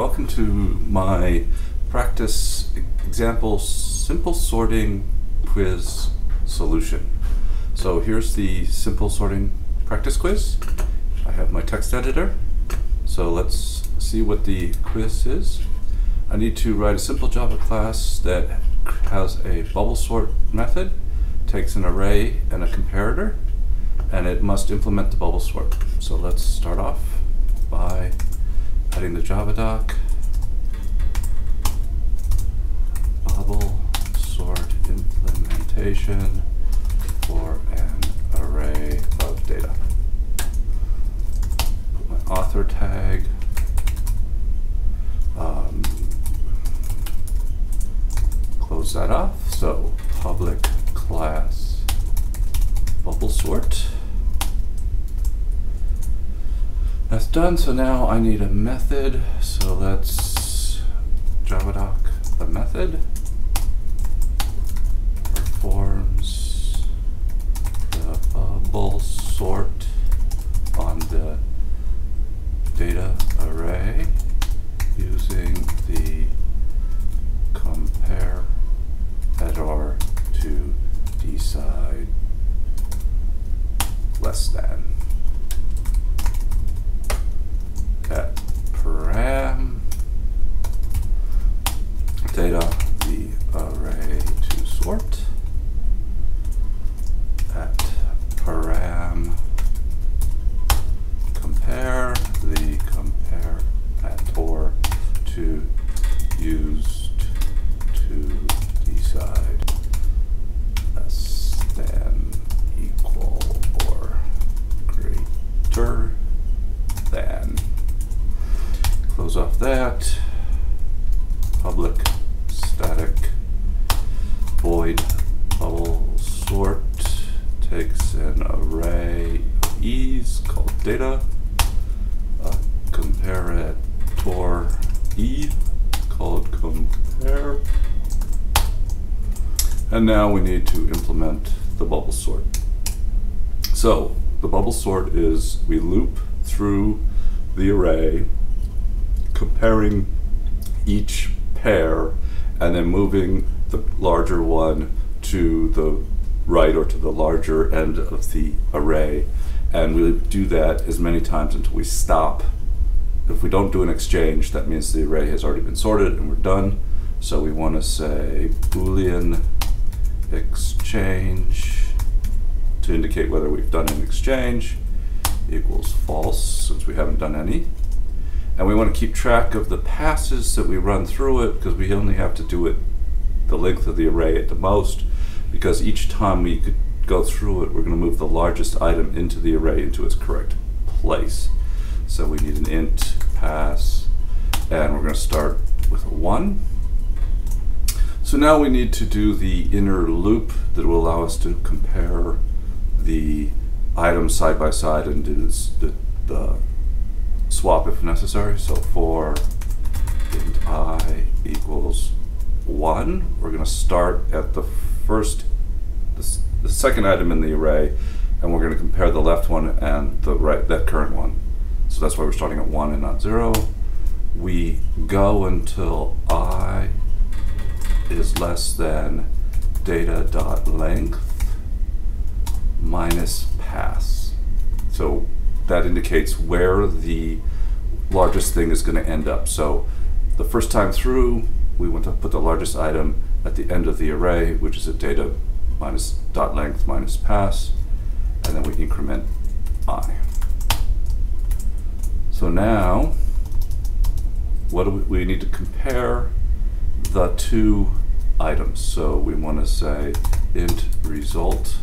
welcome to my practice example simple sorting quiz solution. So here's the simple sorting practice quiz. I have my text editor. So let's see what the quiz is. I need to write a simple Java class that has a bubble sort method, takes an array and a comparator, and it must implement the bubble sort. So let's start off by adding the Java doc, bubble sort implementation for an array of data. Put my author tag. Um, close that off. So public class bubble sort. That's done, so now I need a method. So let's javadoc the method performs the bubble sort on the data array using the compare header to decide less than. at param data the array to sort at param compare the compare at or to used to decide less than equal or greater than close off Public static. Void bubble sort. Takes an array of e's called data, a comparator e called compare, and now we need to implement the bubble sort. So the bubble sort is we loop through the array comparing each pair and then moving the larger one to the right or to the larger end of the array. And we do that as many times until we stop. If we don't do an exchange, that means the array has already been sorted and we're done. So we want to say Boolean exchange to indicate whether we've done an exchange equals false since we haven't done any. And we want to keep track of the passes that we run through it because we only have to do it the length of the array at the most because each time we go through it, we're going to move the largest item into the array into its correct place. So we need an int pass and we're going to start with a 1. So now we need to do the inner loop that will allow us to compare the items side by side and do this, the, the swap if necessary. So for int i equals 1, we're going to start at the first, the, the second item in the array, and we're going to compare the left one and the right, that current one. So that's why we're starting at 1 and not 0. We go until i is less than data dot length minus pass. So that indicates where the largest thing is going to end up. So the first time through, we want to put the largest item at the end of the array, which is a data minus dot length minus pass, and then we increment i. So now, what do we, we need to compare the two items. So we want to say int result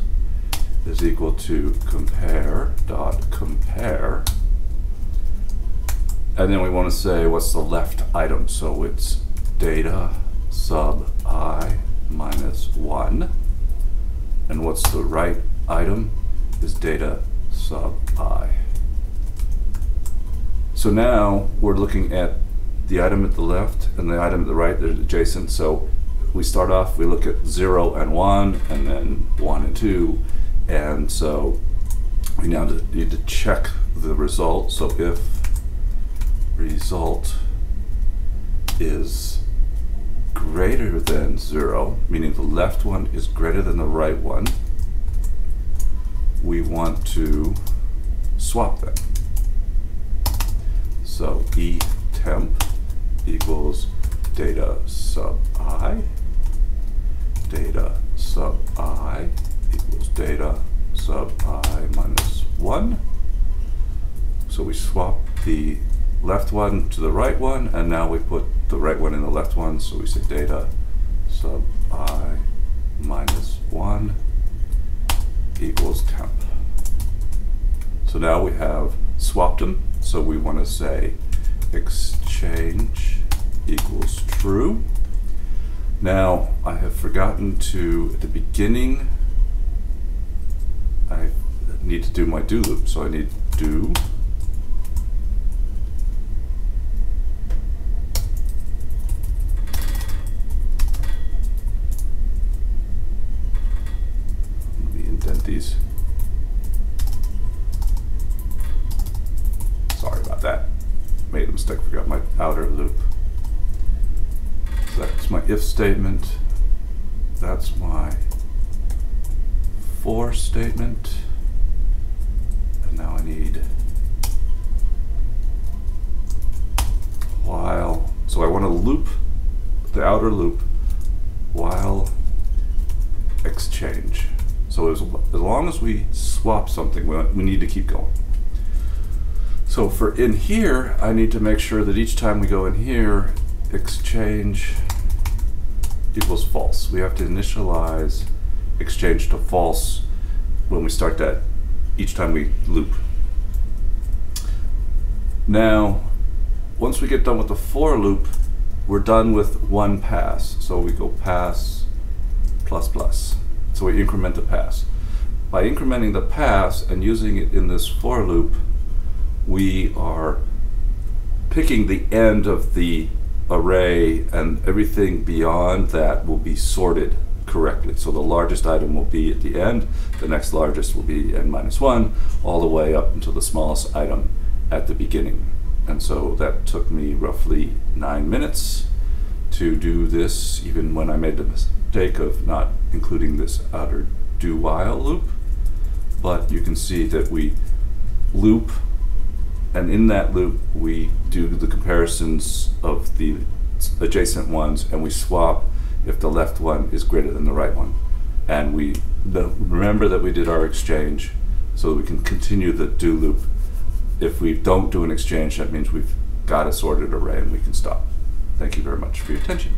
is equal to compare dot compare. And then we want to say what's the left item? So it's data sub i minus 1 and what's the right item is data sub i. So now we're looking at the item at the left and the item at the right they're adjacent. So we start off we look at 0 and 1 and then 1 and 2 and so we now need to check the result. So if result is greater than zero, meaning the left one is greater than the right one, we want to swap them. So e temp equals data sub i, data sub i equals data sub i minus 1. So we swap the left one to the right one, and now we put the right one in the left one, so we say data sub i minus 1 equals temp. So now we have swapped them, so we want to say exchange equals true. Now, I have forgotten to, at the beginning, I need to do my do loop, so I need do. Sorry about that. Made a mistake, forgot my outer loop. So that's my if statement. That's my for statement. And now I need while. So I want to loop the outer loop while exchange. So as, as long as we swap something, we, we need to keep going. So for in here, I need to make sure that each time we go in here, exchange equals false. We have to initialize exchange to false when we start that each time we loop. Now, once we get done with the for loop, we're done with one pass. So we go pass plus plus. So we increment the pass. By incrementing the pass and using it in this for loop, we are picking the end of the array and everything beyond that will be sorted correctly. So the largest item will be at the end, the next largest will be n minus 1, all the way up until the smallest item at the beginning. And so that took me roughly nine minutes to do this, even when I made the mistake of not including this outer do while loop. But you can see that we loop, and in that loop, we do the comparisons of the adjacent ones, and we swap if the left one is greater than the right one. And we the, remember that we did our exchange so that we can continue the do loop. If we don't do an exchange, that means we've got a sorted array and we can stop. Thank you very much for your attention.